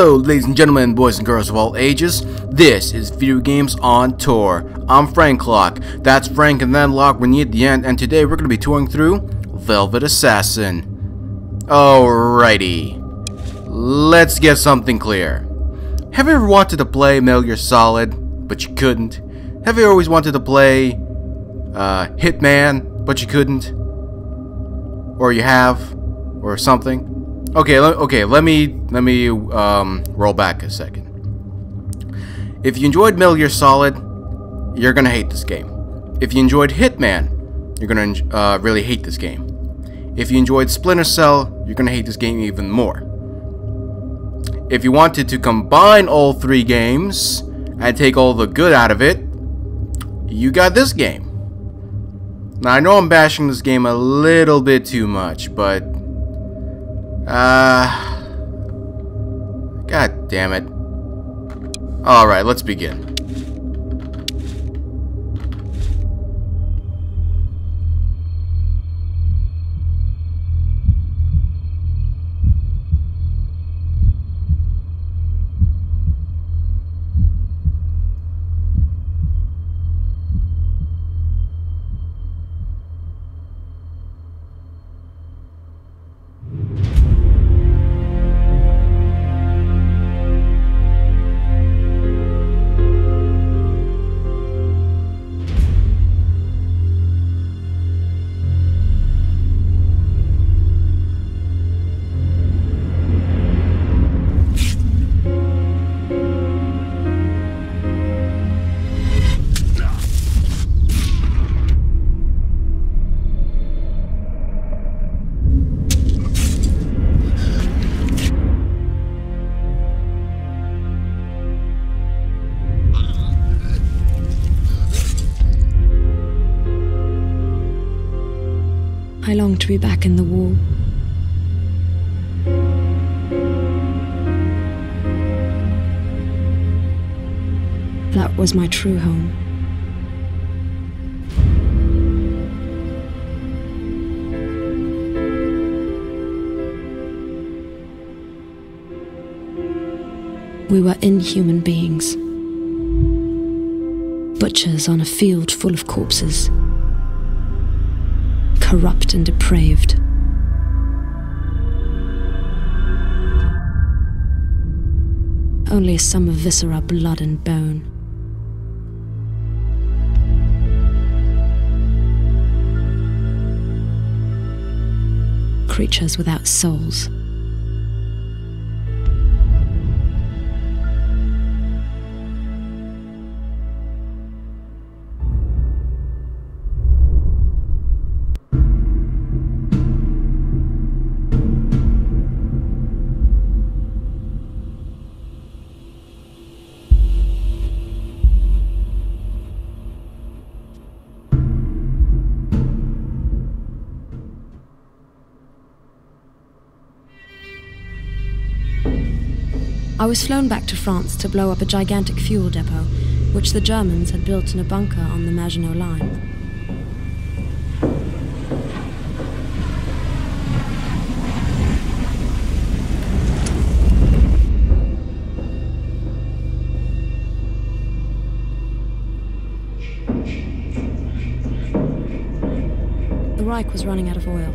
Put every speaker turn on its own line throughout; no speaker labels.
Hello, ladies and gentlemen, boys and girls of all ages. This is Video Games on Tour. I'm Franklocke. That's Frank and then Lock when you at the end, and today we're going to be touring through Velvet Assassin. Alrighty. Let's get something clear. Have you ever wanted to play Metal Gear Solid, but you couldn't? Have you always wanted to play uh, Hitman, but you couldn't? Or you have? Or something? Okay, le okay, let me let me um, roll back a second. If you enjoyed Metal Gear Solid, you're gonna hate this game. If you enjoyed Hitman, you're gonna uh, really hate this game. If you enjoyed Splinter Cell, you're gonna hate this game even more. If you wanted to combine all three games and take all the good out of it, you got this game. Now I know I'm bashing this game a little bit too much, but uh... God damn it. Alright, let's begin.
To be back in the war. That was my true home. We were inhuman beings. Butchers on a field full of corpses corrupt and depraved. Only a sum of viscera, blood, and bone. Creatures without souls. Was flown back to France to blow up a gigantic fuel depot, which the Germans had built in a bunker on the Maginot Line. The Reich was running out of oil.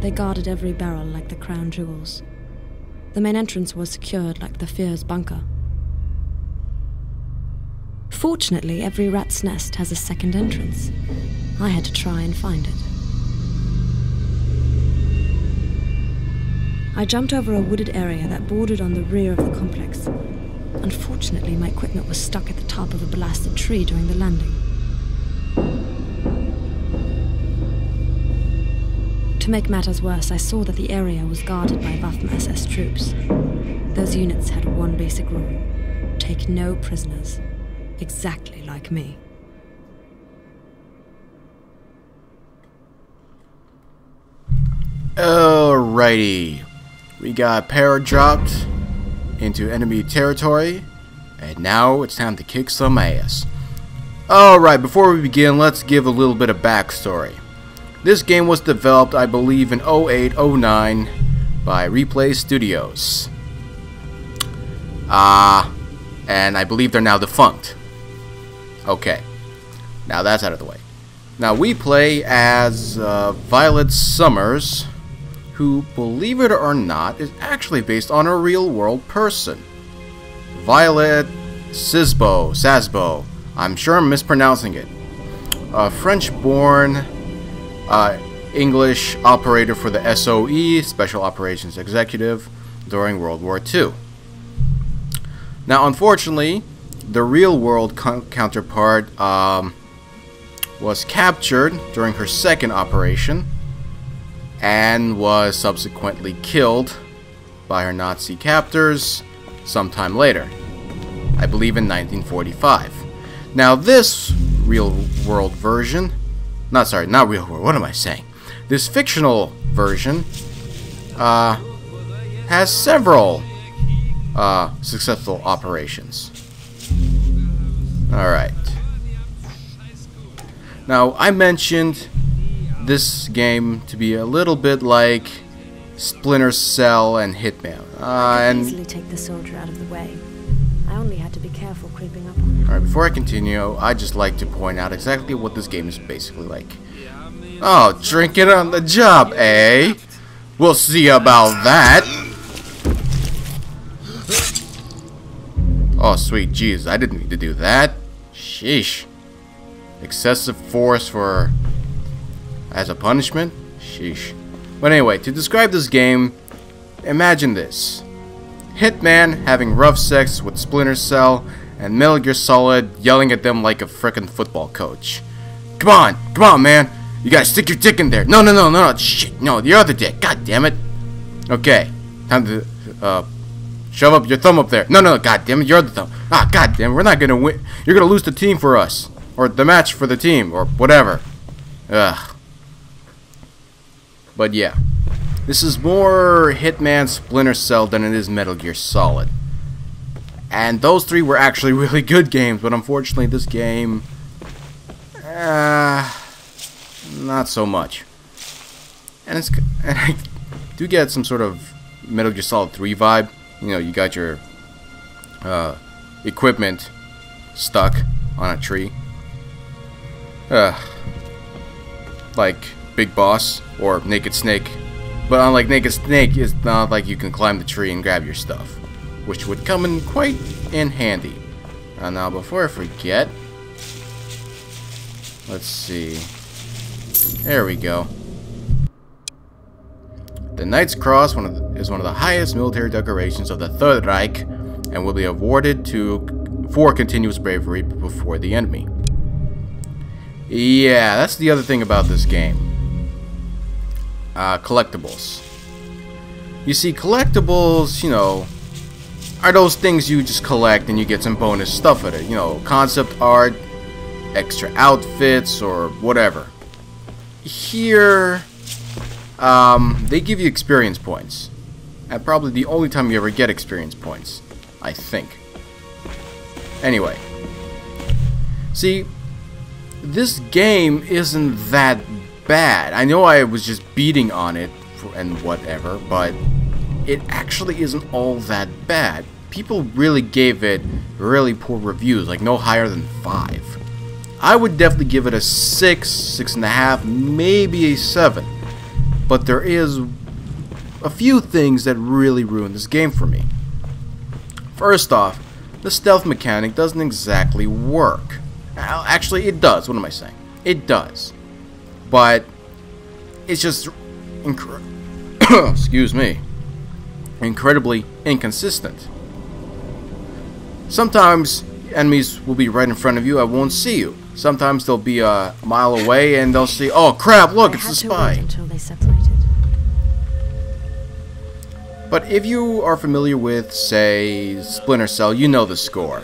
They guarded every barrel like the crown jewels. The main entrance was secured like the Führer's bunker. Fortunately, every rat's nest has a second entrance. I had to try and find it. I jumped over a wooded area that bordered on the rear of the complex. Unfortunately, my equipment was stuck at the top of a blasted tree during the landing. To make matters worse, I saw that the area was guarded by Waffen SS troops. Those units had one basic rule take no prisoners. Exactly like me.
Alrighty. We got para dropped into enemy territory, and now it's time to kick some ass. Alright, before we begin, let's give a little bit of backstory. This game was developed, I believe, in 08-09 by Replay Studios. Uh, and I believe they're now defunct. Okay. Now that's out of the way. Now we play as uh, Violet Summers, who, believe it or not, is actually based on a real world person. Violet Sisbo, Sasbo. I'm sure I'm mispronouncing it. A French born uh, English operator for the SOE, Special Operations Executive, during World War II. Now, unfortunately, the real world counterpart um, was captured during her second operation and was subsequently killed by her Nazi captors sometime later. I believe in 1945. Now this real world version, not sorry, not real world, what am I saying? This fictional version uh, has several uh, successful operations. Alright. Now, I mentioned this game to be a little bit like Splinter Cell and Hitman.
Uh, and easily take the soldier out of the way. I only had to be careful creeping up on him.
Alright, before I continue, I'd just like to point out exactly what this game is basically like. Oh, drink it on the job, eh? We'll see about that. Oh, sweet jeez, I didn't mean to do that. Sheesh. Excessive force for... as a punishment? Sheesh. But anyway, to describe this game, imagine this. Hitman having rough sex with Splinter Cell, and Metal Gear Solid yelling at them like a frickin' football coach. Come on, come on, man. You gotta stick your dick in there. No, no, no, no, no. Shit, no, the other dick. God damn it. Okay, time to uh, shove up your thumb up there. No, no, god damn it, your other thumb. Ah, god damn we're not gonna win. You're gonna lose the team for us, or the match for the team, or whatever. Ugh. But yeah, this is more Hitman Splinter Cell than it is Metal Gear Solid. And those three were actually really good games, but unfortunately this game... Uh, not so much. And it's and I do get some sort of Metal Gear Solid 3 vibe. You know, you got your uh, equipment stuck on a tree. Uh, like Big Boss or Naked Snake. But unlike Naked Snake, it's not like you can climb the tree and grab your stuff, which would come in quite in handy. Uh, now, before I forget, let's see. There we go. The Knight's Cross one the, is one of the highest military decorations of the Third Reich and will be awarded to for continuous bravery before the enemy. Yeah, that's the other thing about this game. Uh, collectibles. You see, collectibles, you know, are those things you just collect and you get some bonus stuff with it. You know, concept art, extra outfits, or whatever here, um, they give you experience points. And probably the only time you ever get experience points. I think. Anyway. See, this game isn't that bad. I know I was just beating on it and whatever, but it actually isn't all that bad. People really gave it really poor reviews, like no higher than 5. I would definitely give it a 6, 6.5, maybe a 7. But there is a few things that really ruin this game for me. First off, the stealth mechanic doesn't exactly work. Actually, it does. What am I saying? It does. But it's just excuse me incredibly inconsistent. Sometimes enemies will be right in front of you, I won't see you. Sometimes they'll be a mile away and they'll see, oh crap, look, it's a spy.
until they separated.
But if you are familiar with, say, Splinter Cell, you know the score.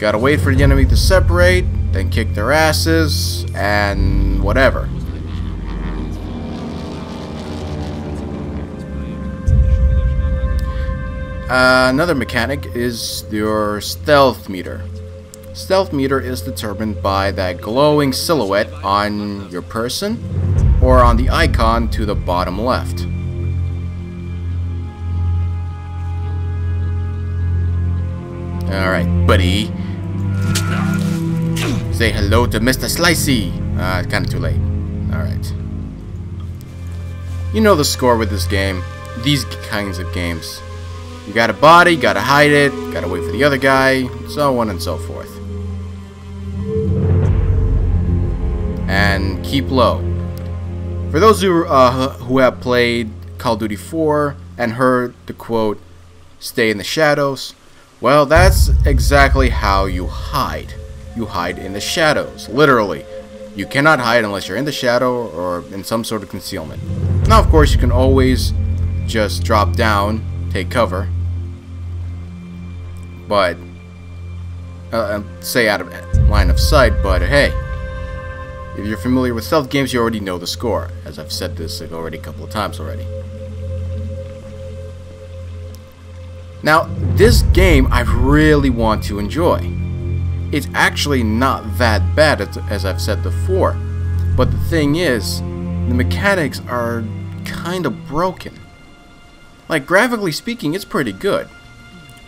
Gotta wait for the enemy to separate, then kick their asses, and whatever. Uh, another mechanic is your stealth meter. Stealth meter is determined by that glowing silhouette on your person or on the icon to the bottom left. Alright, buddy. Say hello to Mr. Slicey. Uh, it's kind of too late. Alright. You know the score with this game. These kinds of games. You got a body, gotta hide it, gotta wait for the other guy, so on and so forth. And keep low. For those who, uh, who have played Call of Duty 4 and heard the quote, stay in the shadows, well, that's exactly how you hide. You hide in the shadows, literally. You cannot hide unless you're in the shadow or in some sort of concealment. Now, of course, you can always just drop down, take cover, but uh, uh say out of line of sight. But hey, if you're familiar with stealth games, you already know the score, as I've said this already a couple of times already. Now, this game I really want to enjoy. It's actually not that bad, as, I've said before. But the thing is, the mechanics are kind of broken. Like, graphically speaking, it's pretty good.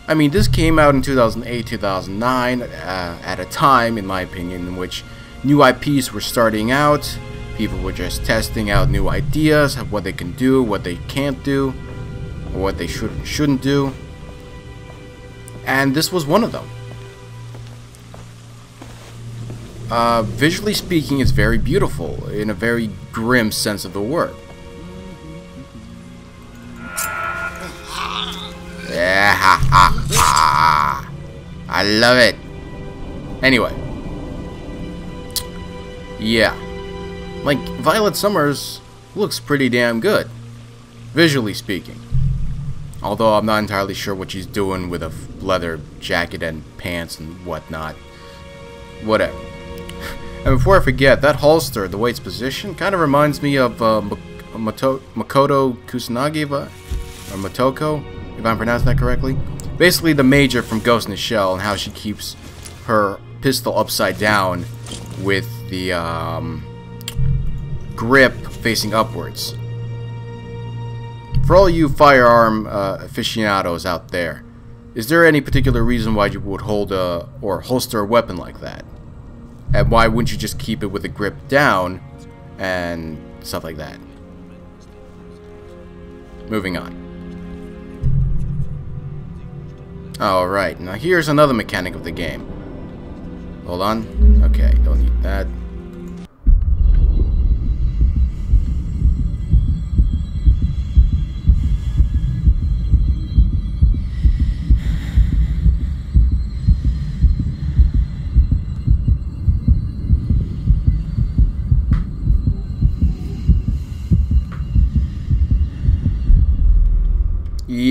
I mean, this came out in 2008, 2009, uh, at a time, in my opinion, in which new IPs were starting out, people were just testing out new ideas, what they can do, what they can't do, or what they should shouldn't do. And this was one of them. Uh, visually speaking, it's very beautiful, in a very grim sense of the word. I love it. Anyway. Yeah. Like, Violet Summers looks pretty damn good. Visually speaking. Although I'm not entirely sure what she's doing with a leather jacket and pants and whatnot. Whatever. And before I forget, that holster, the way it's positioned, kind of reminds me of uh, Makoto Kusanagi, or Motoko, if I'm pronouncing that correctly. Basically, the Major from Ghost in the Shell and how she keeps her pistol upside down with the um, grip facing upwards. For all you firearm uh, aficionados out there, is there any particular reason why you would hold a or holster a weapon like that? And why wouldn't you just keep it with the grip down and stuff like that? Moving on. Alright, now here's another mechanic of the game. Hold on. Okay, don't need that.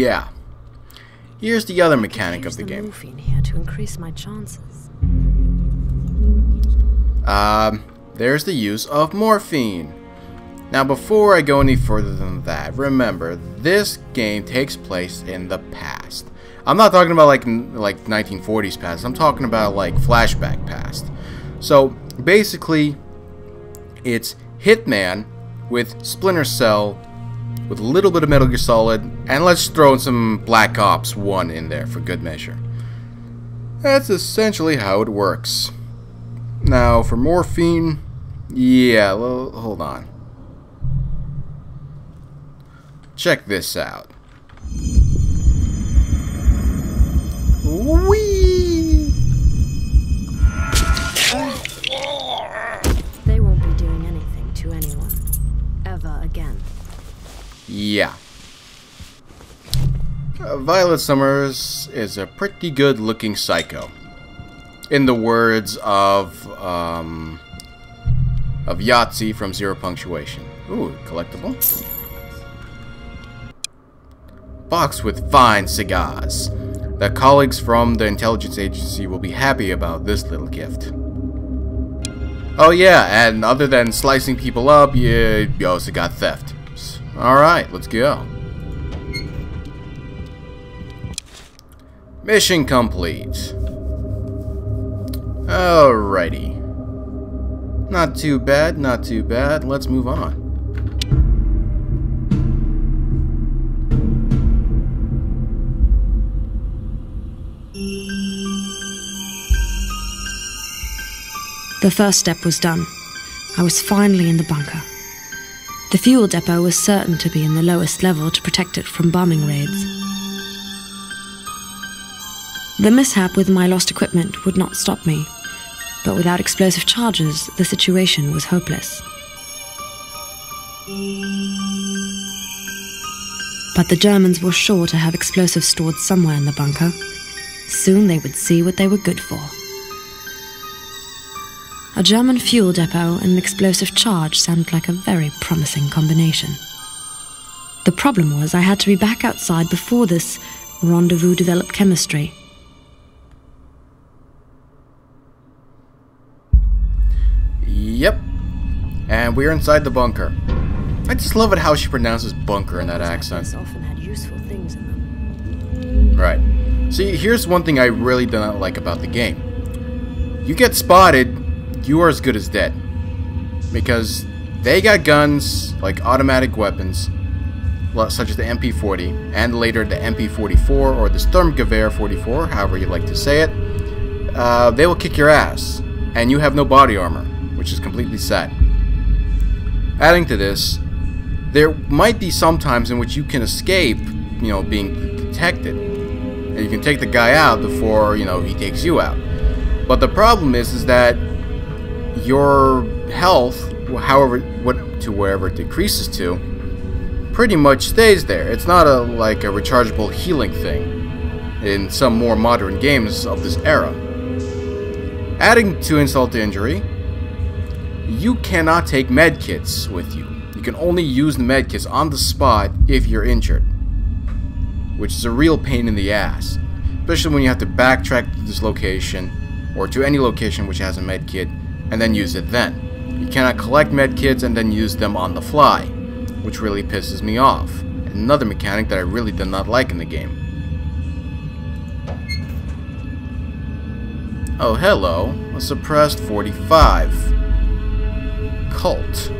Yeah. Here's the other mechanic of the, the game.
morphine here to increase my chances.
Um, there's the use of morphine. Now, before I go any further than that, remember this game takes place in the past. I'm not talking about like like 1940s past. I'm talking about like flashback past. So basically, it's Hitman with Splinter Cell with a little bit of Metal Gear Solid, and let's throw in some Black Ops 1 in there for good measure. That's essentially how it works. Now, for morphine, yeah, well, hold on. Check this out. Whee!
They won't be doing anything to anyone. Ever again.
Yeah. Uh, Violet Summers is a pretty good looking psycho. In the words of, um, of Yahtzee from Zero Punctuation. Ooh, collectible. Box with fine cigars. The colleagues from the intelligence agency will be happy about this little gift. Oh yeah, and other than slicing people up, you, you also got theft. Alright, let's go. Mission complete. Alrighty. Not too bad, not too bad. Let's move on.
The first step was done. I was finally in the bunker. The fuel depot was certain to be in the lowest level to protect it from bombing raids. The mishap with my lost equipment would not stop me, but without explosive charges, the situation was hopeless. But the Germans were sure to have explosives stored somewhere in the bunker. Soon they would see what they were good for. A German fuel depot and an explosive charge sounded like a very promising combination. The problem was I had to be back outside before this rendezvous developed chemistry.
Yep. And we're inside the bunker. I just love it how she pronounces bunker in that accent.
often had useful things in them.
Right. See, here's one thing I really do not like about the game. You get spotted, you are as good as dead. Because they got guns, like automatic weapons, such as the MP40, and later the MP44 or the Sturmgewehr 44, however you like to say it. Uh, they will kick your ass, and you have no body armor, which is completely sad. Adding to this, there might be some times in which you can escape, you know, being detected. And you can take the guy out before, you know, he takes you out. But the problem is, is that your health, however, what to wherever it decreases to, pretty much stays there. It's not a like a rechargeable healing thing in some more modern games of this era. Adding to insult to injury, you cannot take medkits with you You can only use the medkits on the spot if you're injured. Which is a real pain in the ass. Especially when you have to backtrack to this location, or to any location which has a medkit, and then use it then. You cannot collect medkits and then use them on the fly, which really pisses me off. Another mechanic that I really did not like in the game. Oh, hello. A suppressed 45. Colt.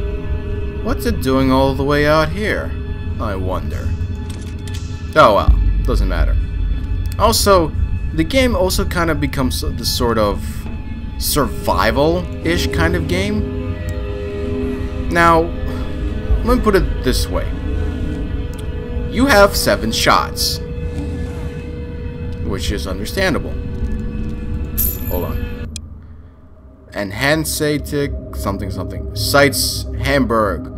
What's it doing all the way out here? I wonder. Oh well, doesn't matter. Also, the game also kind of becomes the sort of survival-ish kind of game. Now, let me put it this way. You have seven shots. Which is understandable. Hold on. And Hanseatic something something. Sites Hamburg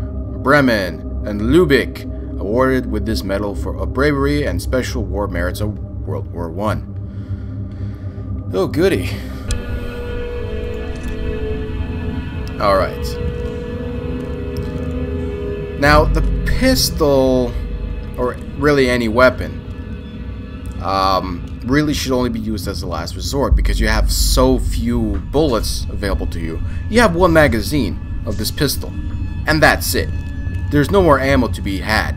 Bremen, and Lubeck, awarded with this medal for bravery and special war merits of World War One. Oh, goody. Alright. Now, the pistol, or really any weapon, um, really should only be used as a last resort because you have so few bullets available to you. You have one magazine of this pistol, and that's it. There's no more ammo to be had.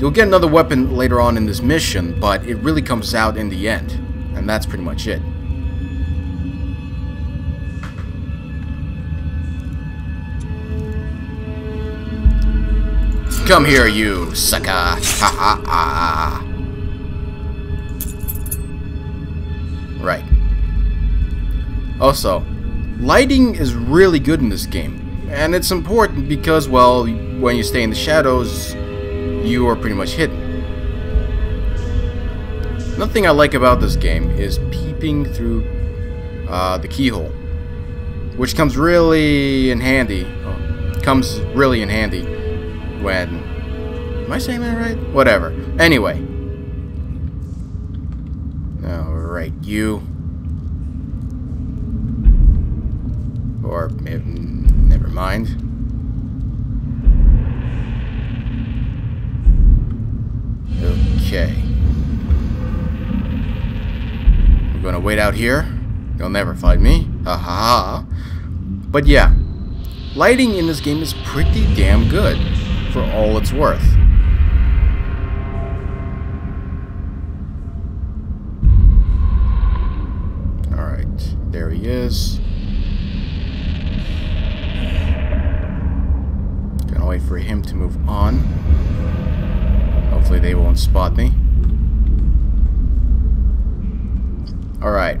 You'll get another weapon later on in this mission, but it really comes out in the end. And that's pretty much it. Come here, you sucker! Ha ha ha! Right. Also, lighting is really good in this game. And it's important because, well, when you stay in the shadows, you are pretty much hidden. Another thing I like about this game is peeping through uh, the keyhole, which comes really in handy. Comes really in handy when. Am I saying that right? Whatever. Anyway. Alright, you. Or maybe mind. Okay. We're gonna wait out here. You'll never find me. Ha ha ha. But yeah, lighting in this game is pretty damn good for all it's worth. For him to move on. Hopefully they won't spot me. Alright.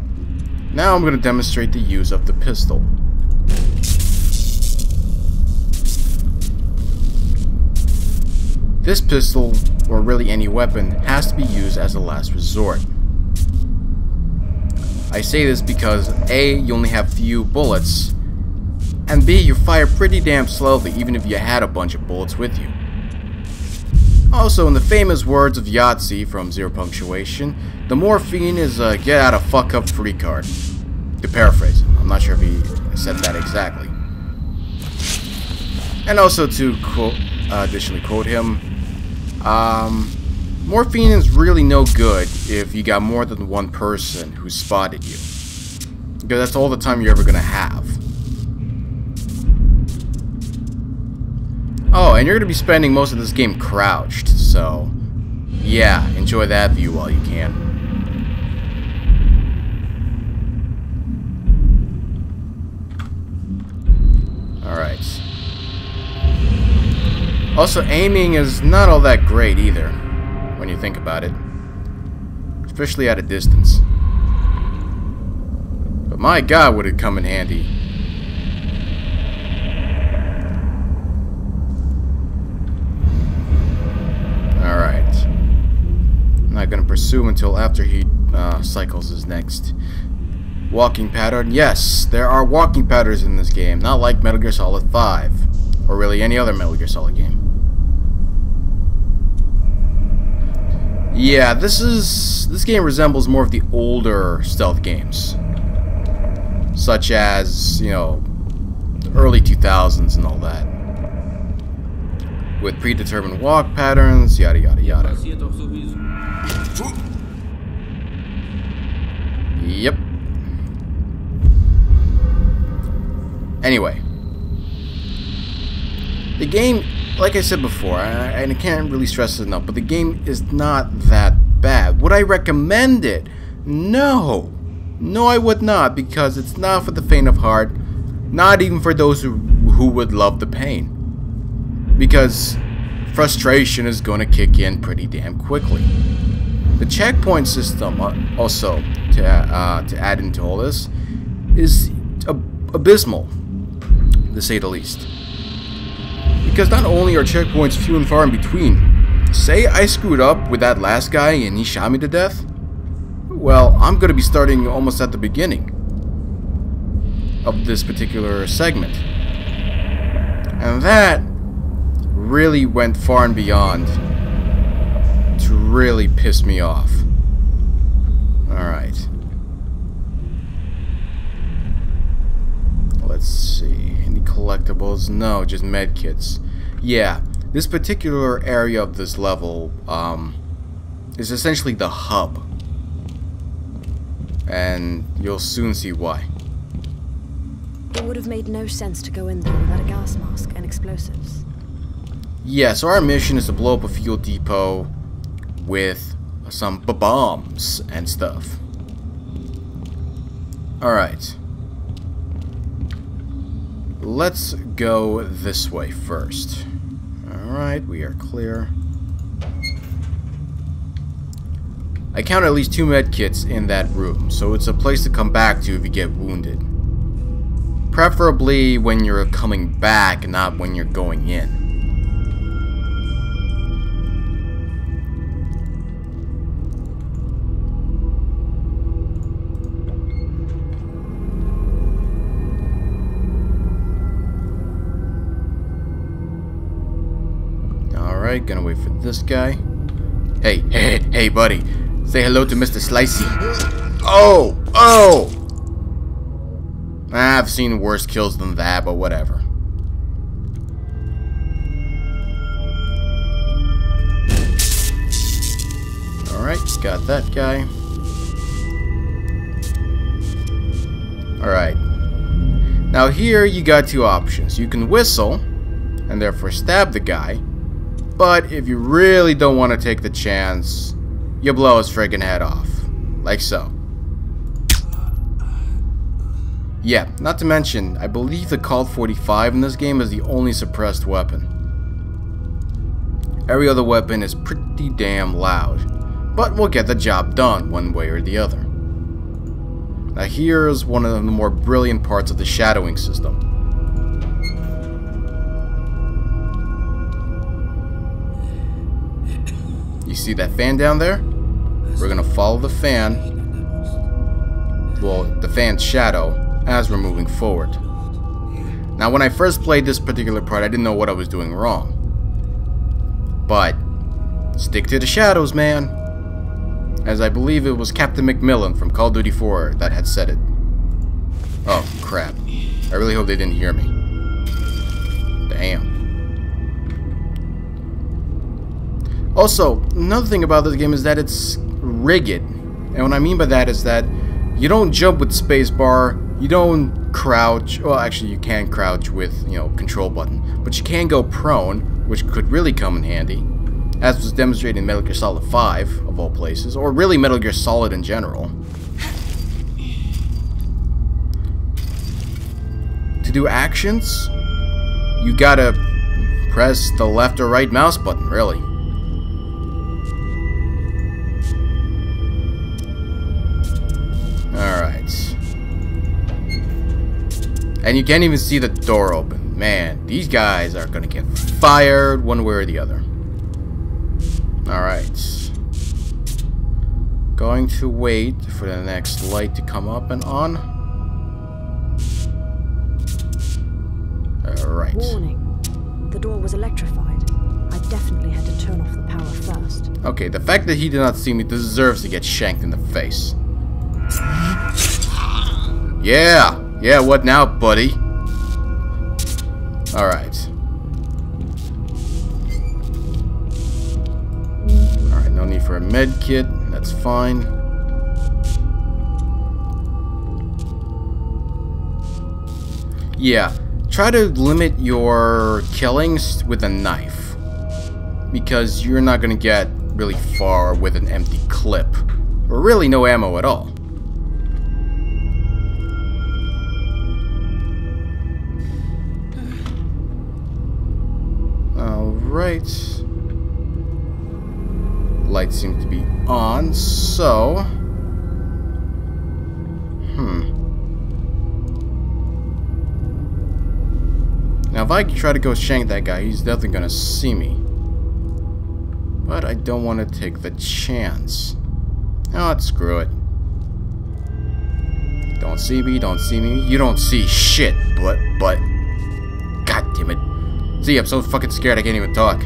Now I'm going to demonstrate the use of the pistol. This pistol, or really any weapon, has to be used as a last resort. I say this because A, you only have few bullets, and B, you fire pretty damn slowly even if you had a bunch of bullets with you. Also, in the famous words of Yahtzee from Zero Punctuation, the morphine is a get out of fuck up free card. To paraphrase him, I'm not sure if he said that exactly. And also to quote, uh, additionally quote him, um, morphine is really no good if you got more than one person who spotted you. Because that's all the time you're ever gonna have. Oh, and you're going to be spending most of this game crouched, so yeah, enjoy that view while you can. Alright. Also, aiming is not all that great either, when you think about it. Especially at a distance. But my god, would it come in handy. Pursue until after he uh, cycles his next walking pattern. Yes, there are walking patterns in this game, not like Metal Gear Solid 5, or really any other Metal Gear Solid game. Yeah, this is this game resembles more of the older stealth games, such as you know, the early 2000s and all that, with predetermined walk patterns, yada yada yada. Yep. Anyway. The game, like I said before, I, I can't really stress this enough, but the game is not that bad. Would I recommend it? No. No, I would not, because it's not for the faint of heart. Not even for those who, who would love the pain. Because frustration is going to kick in pretty damn quickly. The checkpoint system, uh, also, to, uh, to add into all this, is ab abysmal, to say the least. Because not only are checkpoints few and far in between, say I screwed up with that last guy and he shot me to death, well, I'm going to be starting almost at the beginning of this particular segment. And that really went far and beyond to really piss me off. Alright. Let's see. Any collectibles? No, just medkits. Yeah, this particular area of this level um, is essentially the hub. And you'll soon see why.
It would have made no sense to go in there without a gas mask and explosives.
Yeah, so our mission is to blow up a fuel depot with some bombs and stuff. Alright. Let's go this way first. Alright, we are clear. I count at least two med kits in that room, so it's a place to come back to if you get wounded. Preferably when you're coming back, not when you're going in. Gonna wait for this guy. Hey, hey, hey, buddy. Say hello to Mr. Slicey. Oh! Oh! I've seen worse kills than that, but whatever. Alright, got that guy. Alright. Now here you got two options. You can whistle, and therefore stab the guy, but if you really don't want to take the chance, you blow his friggin' head off. Like so. Yeah, not to mention, I believe the Colt 45 in this game is the only suppressed weapon. Every other weapon is pretty damn loud, but we'll get the job done one way or the other. Now here's one of the more brilliant parts of the shadowing system. You see that fan down there? We're gonna follow the fan, well, the fan's shadow, as we're moving forward. Now when I first played this particular part, I didn't know what I was doing wrong. But, stick to the shadows, man. As I believe it was Captain MacMillan from Call of Duty 4 that had said it. Oh, crap. I really hope they didn't hear me. Damn. Also, another thing about this game is that it's rigid. And what I mean by that is that you don't jump with spacebar, you don't crouch, well actually you can crouch with, you know, control button, but you can go prone, which could really come in handy, as was demonstrated in Metal Gear Solid 5, of all places, or really Metal Gear Solid in general. To do actions, you gotta press the left or right mouse button, really. And you can't even see the door open. Man, these guys are gonna get fired one way or the other. Alright. Going to wait for the next light to come up and on. Alright.
Warning. The door was electrified. I definitely had to turn off the power first.
Okay, the fact that he did not see me deserves to get shanked in the face. Yeah! Yeah, what now, buddy? Alright. Alright, no need for a med kit. That's fine. Yeah, try to limit your killings with a knife. Because you're not going to get really far with an empty clip. Or really no ammo at all. Alright. Lights seem to be on, so... Hmm. Now if I try to go shank that guy, he's definitely gonna see me. But I don't want to take the chance. Oh, screw it. Don't see me, don't see me. You don't see shit, but, but... God damn it. See, I'm so fucking scared I can't even talk.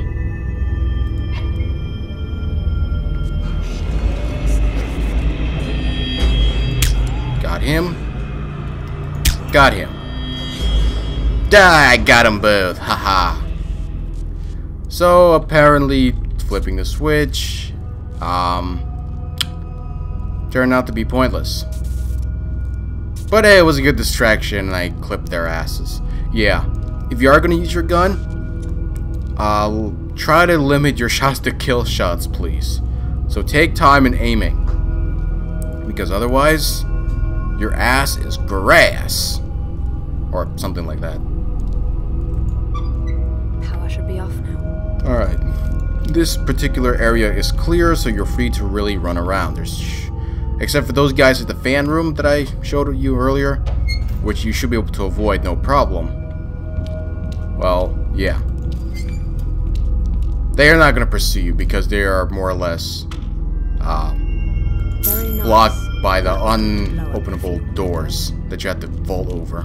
Got him. Got him. I got them both. Haha. so apparently, flipping the switch, um, turned out to be pointless. But hey, it was a good distraction, and I clipped their asses. Yeah, if you are going to use your gun, uh, try to limit your shots to kill shots, please. So take time in aiming. Because otherwise, your ass is grass. Or something like that.
Power should be off now.
Alright. This particular area is clear, so you're free to really run around. There's, Except for those guys at the fan room that I showed you earlier, which you should be able to avoid no problem. Well, yeah. They are not going to pursue you because they are more or less uh, nice. blocked by the unopenable doors that you have to vault over.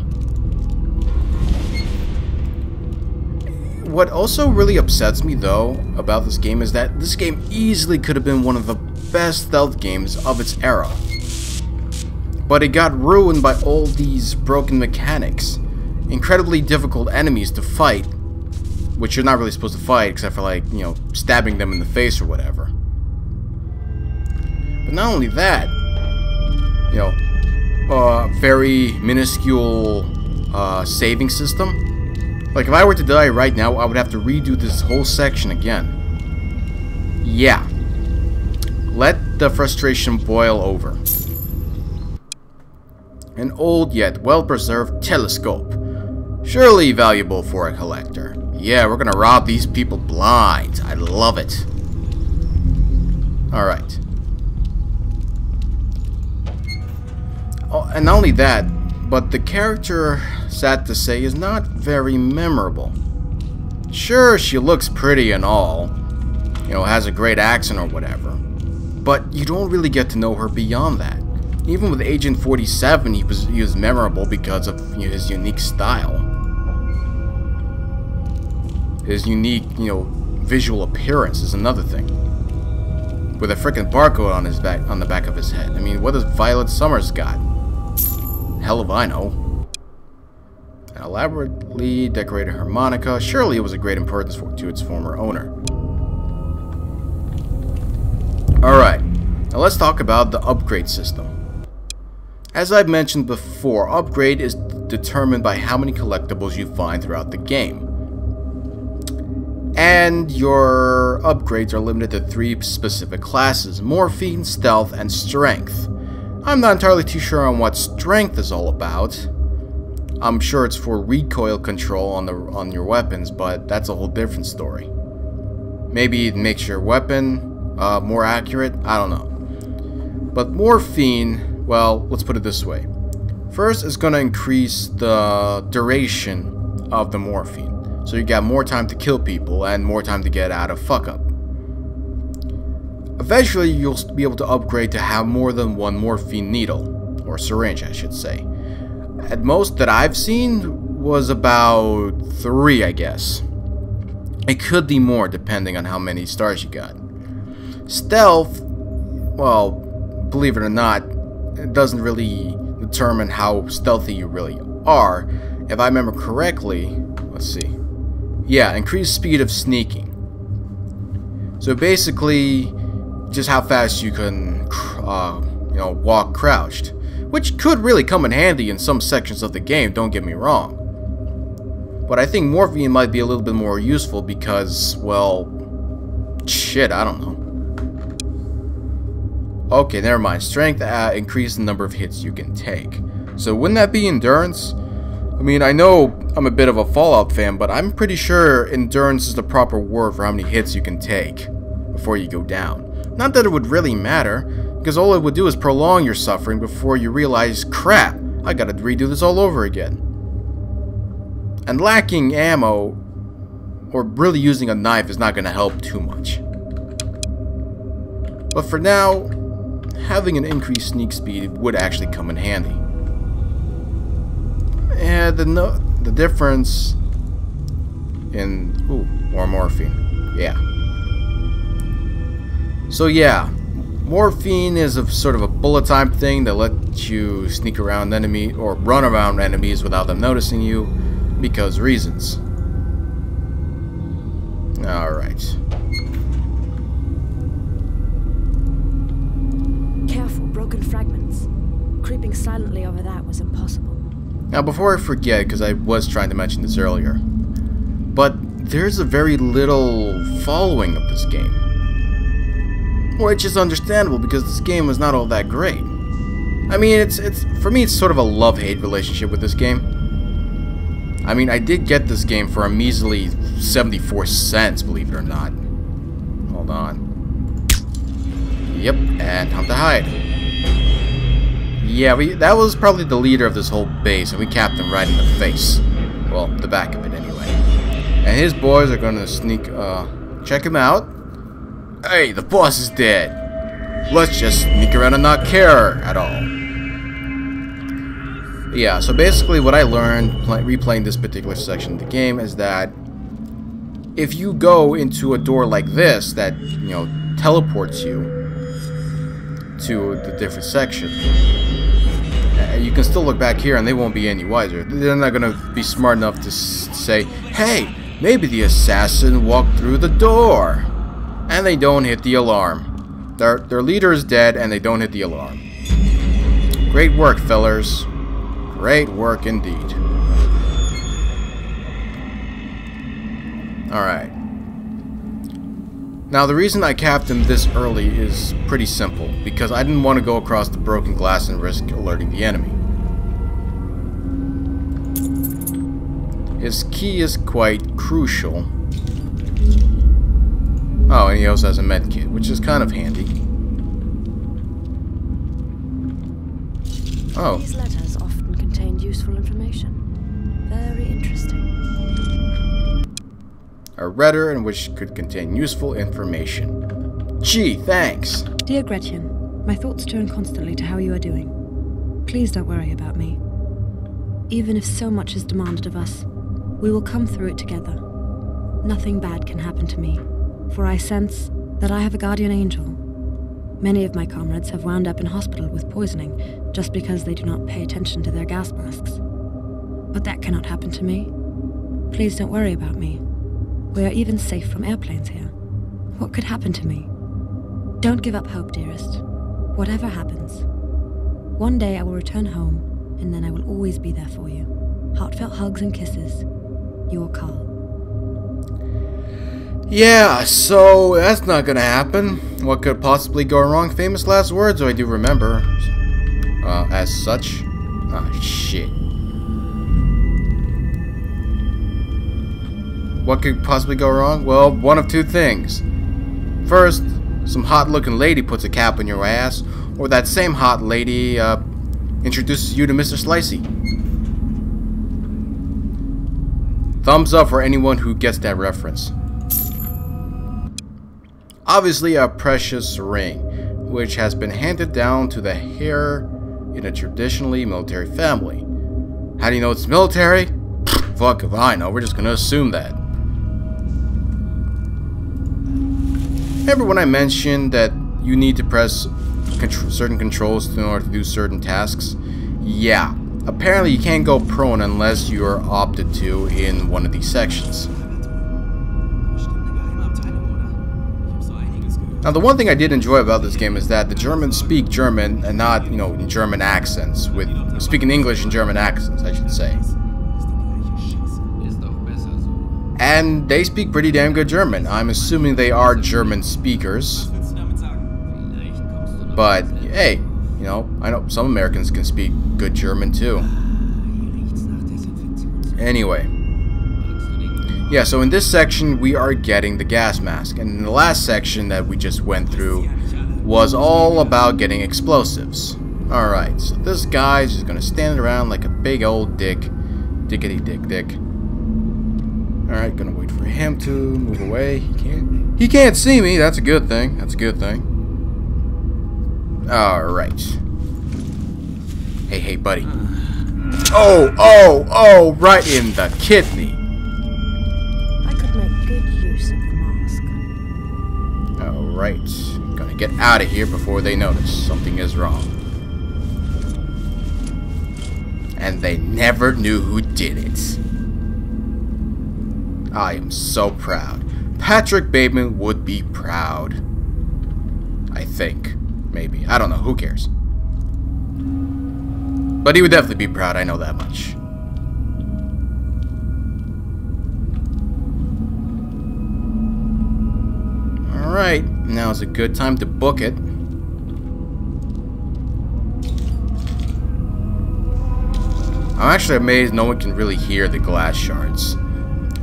What also really upsets me, though, about this game is that this game easily could have been one of the best stealth games of its era. But it got ruined by all these broken mechanics incredibly difficult enemies to fight, which you're not really supposed to fight except for like, you know, stabbing them in the face or whatever. But not only that, you know, uh, very minuscule uh, saving system. Like if I were to die right now, I would have to redo this whole section again. Yeah. Let the frustration boil over. An old yet well-preserved telescope Surely valuable for a collector. Yeah, we're gonna rob these people blind. I love it. Alright. oh, and not only that, but the character, sad to say, is not very memorable. Sure, she looks pretty and all, you know, has a great accent or whatever, but you don't really get to know her beyond that. Even with Agent 47, he was, he was memorable because of you know, his unique style. His unique, you know, visual appearance is another thing. With a freaking barcode on his back on the back of his head. I mean, what does Violette Summers got? Hell if I know. An elaborately decorated harmonica. Surely it was a great importance for, to its former owner. Alright, now let's talk about the upgrade system. As I've mentioned before, upgrade is determined by how many collectibles you find throughout the game. And your upgrades are limited to three specific classes, Morphine, Stealth, and Strength. I'm not entirely too sure on what Strength is all about. I'm sure it's for recoil control on the on your weapons, but that's a whole different story. Maybe it makes your weapon uh, more accurate, I don't know. But Morphine, well, let's put it this way. First, it's going to increase the duration of the morphine. So you got more time to kill people and more time to get out of fuck up. Eventually, you'll be able to upgrade to have more than one morphine needle, or syringe, I should say. At most that I've seen was about three, I guess. It could be more depending on how many stars you got. Stealth, well, believe it or not, it doesn't really determine how stealthy you really are. If I remember correctly, let's see. Yeah, increased speed of sneaking. So basically, just how fast you can, uh, you know, walk crouched. Which could really come in handy in some sections of the game, don't get me wrong. But I think Morphine might be a little bit more useful because, well, shit, I don't know. Okay, never mind. Strength uh, increases the number of hits you can take. So wouldn't that be Endurance? I mean, I know I'm a bit of a Fallout fan, but I'm pretty sure endurance is the proper word for how many hits you can take before you go down. Not that it would really matter, because all it would do is prolong your suffering before you realize, crap, I gotta redo this all over again. And lacking ammo, or really using a knife is not gonna help too much. But for now, having an increased sneak speed would actually come in handy. And the no the difference in ooh more morphine, yeah. So yeah, morphine is a sort of a bullet time thing that lets you sneak around enemy or run around enemies without them noticing you because reasons. All right.
Careful, broken fragments. Creeping silently over that was impossible.
Now, before I forget, because I was trying to mention this earlier, but there's a very little following of this game. Which is understandable because this game was not all that great. I mean, it's it's for me, it's sort of a love-hate relationship with this game. I mean, I did get this game for a measly 74 cents, believe it or not. Hold on. Yep, and time to hide. Yeah, we, that was probably the leader of this whole base, and we capped him right in the face. Well, the back of it anyway. And his boys are gonna sneak, uh, check him out. Hey, the boss is dead. Let's just sneak around and not care at all. Yeah, so basically what I learned replaying this particular section of the game is that if you go into a door like this that, you know, teleports you to the different section, uh, you can still look back here and they won't be any wiser. They're not going to be smart enough to say, hey, maybe the assassin walked through the door. And they don't hit the alarm. Their, their leader is dead and they don't hit the alarm. Great work, fellers. Great work indeed. Alright. Now the reason I capped him this early is pretty simple, because I didn't want to go across the broken glass and risk alerting the enemy. His key is quite crucial. Oh, and he also has a med kit, which is kind of handy. Oh. A letter in which could contain useful information. Gee, thanks.
Dear Gretchen, my thoughts turn constantly to how you are doing. Please don't worry about me. Even if so much is demanded of us, we will come through it together. Nothing bad can happen to me, for I sense that I have a guardian angel. Many of my comrades have wound up in hospital with poisoning just because they do not pay attention to their gas masks. But that cannot happen to me. Please don't worry about me. We are even safe from airplanes here. What could happen to me? Don't give up hope, dearest. Whatever happens. One day I will return home, and then I will always be there for you. Heartfelt hugs and kisses. Your Carl.
Yeah, so that's not gonna happen. What could possibly go wrong? Famous last words, I do remember. Uh, as such. Ah, shit. What could possibly go wrong? Well, one of two things. First, some hot looking lady puts a cap on your ass, or that same hot lady uh, introduces you to Mr. Slicey. Thumbs up for anyone who gets that reference. Obviously a precious ring, which has been handed down to the heir in a traditionally military family. How do you know it's military? Fuck if I know, we're just gonna assume that. Remember when I mentioned that you need to press certain controls in order to do certain tasks? Yeah, apparently you can't go prone unless you are opted to in one of these sections. Now the one thing I did enjoy about this game is that the Germans speak German and not, you know, in German accents, with speaking English in German accents, I should say. And they speak pretty damn good German. I'm assuming they are German speakers. But, hey, you know, I know some Americans can speak good German too. Anyway. Yeah, so in this section we are getting the gas mask. And the last section that we just went through was all about getting explosives. Alright, so this guy's just gonna stand around like a big old dick. Dickety dick dick. Alright, gonna wait for him to move away. He can't he can't see me, that's a good thing. That's a good thing. Alright. Hey, hey, buddy. Oh, oh, oh, right in the kidney.
I could make good use of the mask.
Alright. Gonna get out of here before they notice something is wrong. And they never knew who did it. I am so proud. Patrick Bateman would be proud. I think. Maybe. I don't know. Who cares? But he would definitely be proud. I know that much. Alright. Now is a good time to book it. I'm actually amazed no one can really hear the glass shards.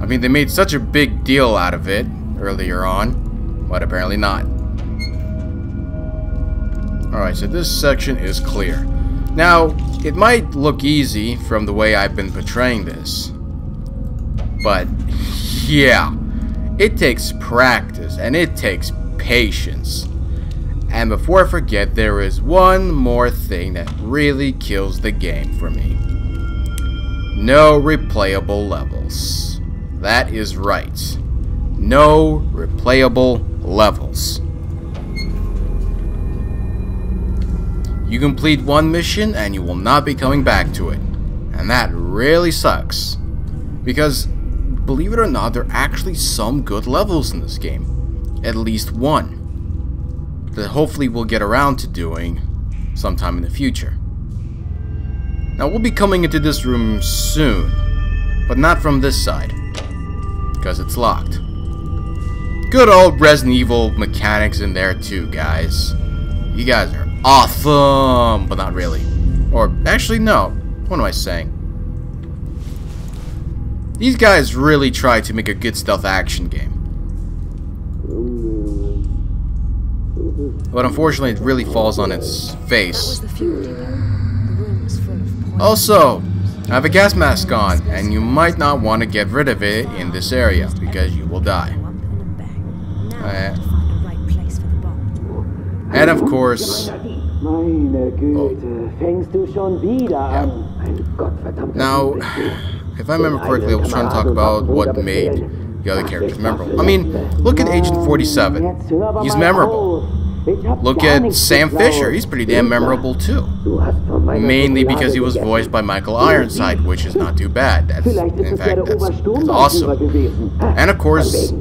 I mean, they made such a big deal out of it earlier on, but apparently not. Alright, so this section is clear. Now, it might look easy from the way I've been portraying this, but yeah, it takes practice and it takes patience. And before I forget, there is one more thing that really kills the game for me. No replayable levels. That is right. No replayable levels. You complete one mission and you will not be coming back to it. And that really sucks. Because, believe it or not, there are actually some good levels in this game. At least one. That hopefully we'll get around to doing sometime in the future. Now we'll be coming into this room soon, but not from this side, because it's locked. Good old Resident Evil mechanics in there too, guys. You guys are awesome, but not really. Or, actually, no. What am I saying? These guys really try to make a good stealth action game. But unfortunately, it really falls on its face.
the fuel depot. The room was
Also, I have a gas mask on, and you might not want to get rid of it in this area, because you will die. Uh, and of course...
Meine Güte, fängst du schon wieder an? Ein gottverdammter
Now, if I remember correctly, I was trying to talk about what made the other characters memorable. I mean, look at Agent 47. He's memorable. Look at Sam Fisher. He's pretty damn memorable too. Mainly because he was voiced by Michael Ironside, which is not too bad. That's, in fact, that's, that's awesome. And of course, you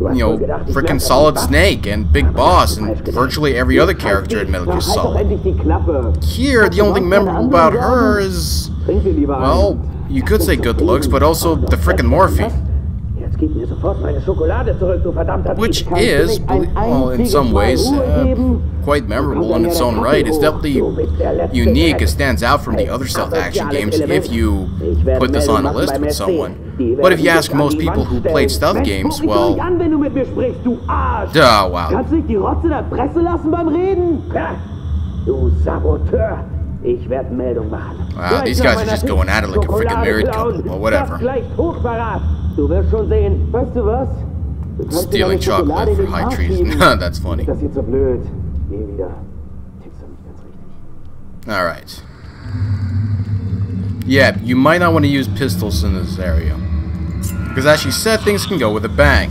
know, freaking Solid Snake and Big Boss and virtually every other character in Metal Gear Solid. Here, the only thing memorable about her is, well, you could say good looks, but also the freaking morphine. Which is, well, in some ways, uh, quite memorable in its own right. It's definitely unique. It stands out from the other stealth action games if you put this on a list with someone. But if you ask most people who played stealth games, well... Duh, wow.
Kannst nicht die Rotze der Presse lassen beim Reden? Du Saboteur! Ich werde Meldung machen.
Wow, these guys are just going at it like a freaking married couple, but whatever.
Du wirst schon sehen. Weißt du was?
Stealing chocolate for high treason. That's funny.
Das ist so blöd. Geh wieder. Tickst du nicht ganz richtig.
Alright. Yeah, you might not want to use pistols in this area. Because as she said, things can go with a bang.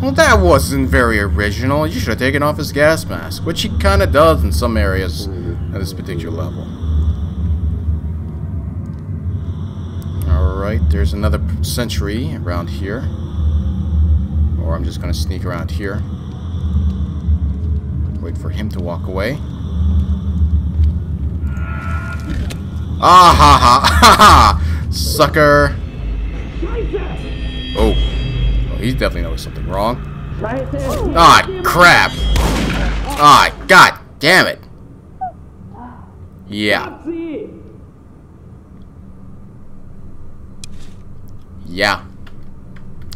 Well, that wasn't very original. You should have taken off his gas mask, which he kind of does in some areas at this particular level. Alright, there's another sentry around here. Or I'm just going to sneak around here. Wait for him to walk away. Ah ha ha ha ha! Sucker! Oh. oh. He definitely noticed something wrong. Ah, crap! Ah, god damn it! Yeah. Yeah.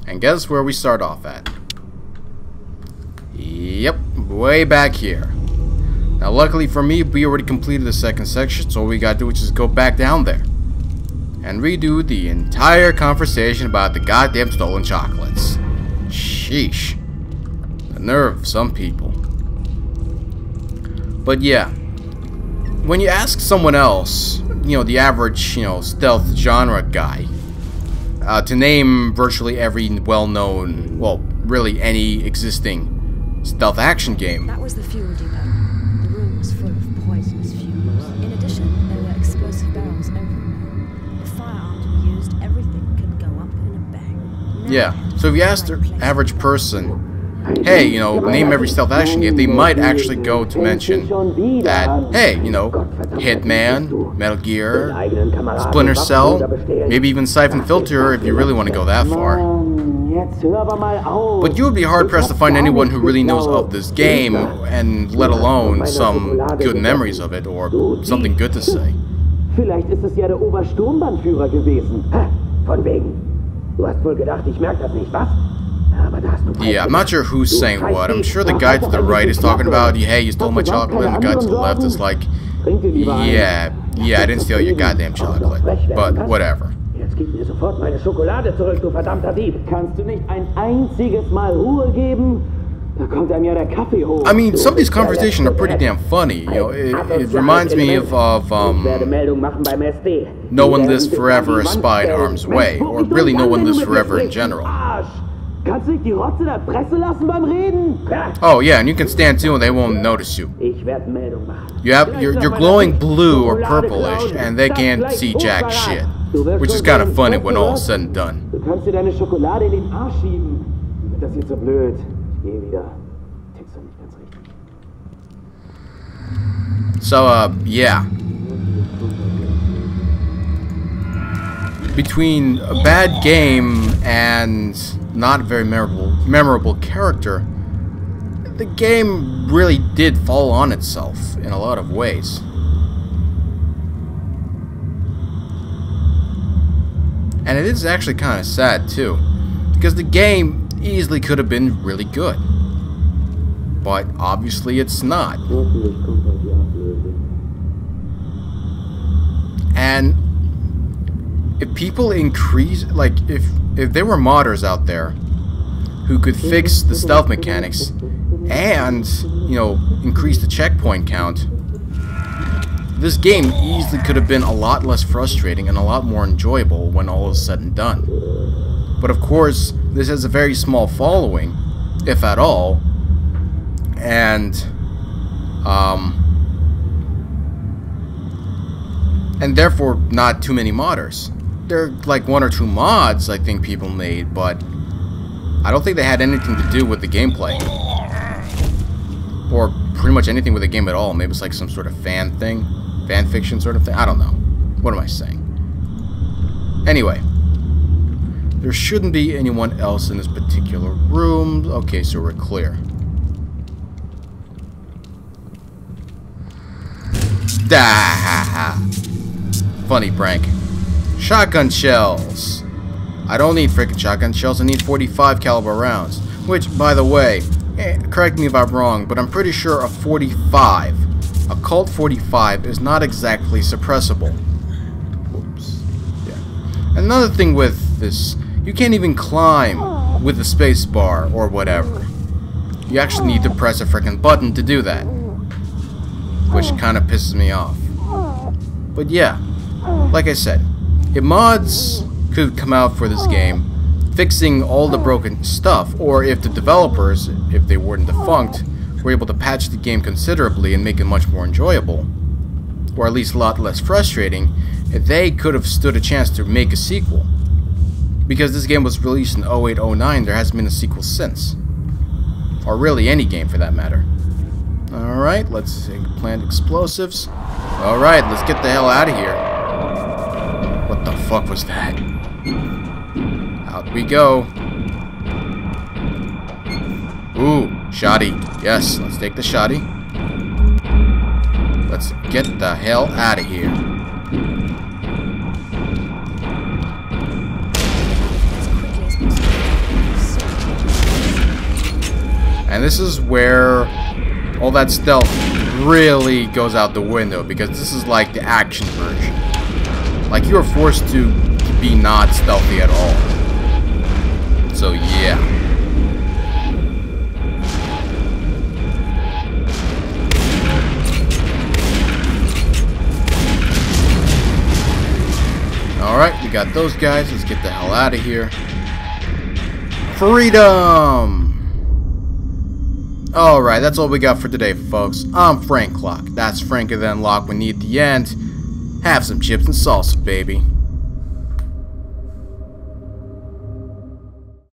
And guess where we start off at? Yep, way back here. Now luckily for me, we already completed the second section, so all we gotta do is just go back down there. And redo the entire conversation about the goddamn stolen chocolates. Sheesh. The nerve of some people. But yeah. When you ask someone else, you know, the average, you know, stealth genre guy, uh, to name virtually every well-known, well, really any existing stealth action game.
That was the fuel depot. The room was full of poisonous fumes. In addition, there were explosive barrels everywhere. If firearms were used, everything could go up in a bang. Now,
Yeah. So if you ask the average person, hey, you know, name every stealth action game, they might actually go to mention that, hey, you know, Hitman, Metal Gear, Splinter Cell, maybe even Siphon Filter if you really want to go that far. But you would be hard pressed to find anyone who really knows of this game, and let alone some good memories of it or something good to say.
Vielleicht ist es ja der gewesen. Von wegen. Du hast wohl gedacht, ich merke das nicht, was?
Yeah, I'm not sure who's saying what. I'm sure the guy to the right is talking about, hey, you stole my chocolate, and the guy to the left is like, yeah, yeah, I didn't steal your goddamn chocolate. But whatever. I mean, some of these conversations are pretty damn funny. You know, it, it reminds me of, of um. No One Lives Forever, A Spy in Harm's Way, or really No One Lives Forever in general.
Arsch! Kannst du nicht die Rotze der Presse lassen beim Reden?
Oh yeah, and you can stand too and they won't notice you.
Ich werde Meldung machen.
You have you're, you're glowing blue or purplish, and they can't see jack shit, which is kind of funny when all is said and done.
Du kannst dir deine Schokolade in den Arsch schieben. Das ist so blöd. Ich gehe wieder. Tickst du nicht ganz richtig.
So uh, yeah. Between a bad game and not very memorable memorable character, the game really did fall on itself in a lot of ways. And it is actually kind of sad too, because the game easily could have been really good. But obviously it's not.
Hoffentlich kommt bald die Ablösung.
And if people increase, like, if, if there were modders out there who could fix the stealth mechanics and, you know, increase the checkpoint count, this game easily could have been a lot less frustrating and a lot more enjoyable when all is said and done. But of course, this has a very small following, if at all, and um, and therefore not too many modders. There are like one or two mods I think people made, but I don't think they had anything to do with the gameplay. Or pretty much anything with the game at all. Maybe it's like some sort of fan thing. Fan fiction sort of thing. I don't know. What am I saying? Anyway. There shouldn't be anyone else in this particular room. Okay, so we're clear. Da! Funny prank. Shotgun shells. I don't need freaking shotgun shells. I need 45 caliber rounds. Which, by the way, eh, correct me if I'm wrong, but I'm pretty sure a 45, a Colt 45, is not exactly suppressible. Whoops. Yeah. Another thing with this, you can't even climb with the space bar or whatever. You actually need to press a freaking button to do that. Which kind of pisses me off. But yeah, like I said, if mods could come out for this game fixing all the broken stuff, or if the developers, if they weren't defunct, were able to patch the game considerably and make it much more enjoyable, or at least a lot less frustrating, they could have stood a chance to make a sequel. Because this game was released in 0809, there hasn't been a sequel since. Or really any game for that matter. Alright, let's plant explosives. Alright, let's get the hell out of here. Fuck was that? Out we go. Ooh, shoddy. Yes, let's take the shoddy. Let's get the hell out of here. And this is where all that stealth really goes out the window because this is like the action version. Like you're forced to be not stealthy at all. So yeah. Alright, we got those guys. Let's get the hell out of here. Freedom! Alright, that's all we got for today, folks. I'm Franklocke. That's Frank and then Lock you at the end. Have some chips and salsa, baby.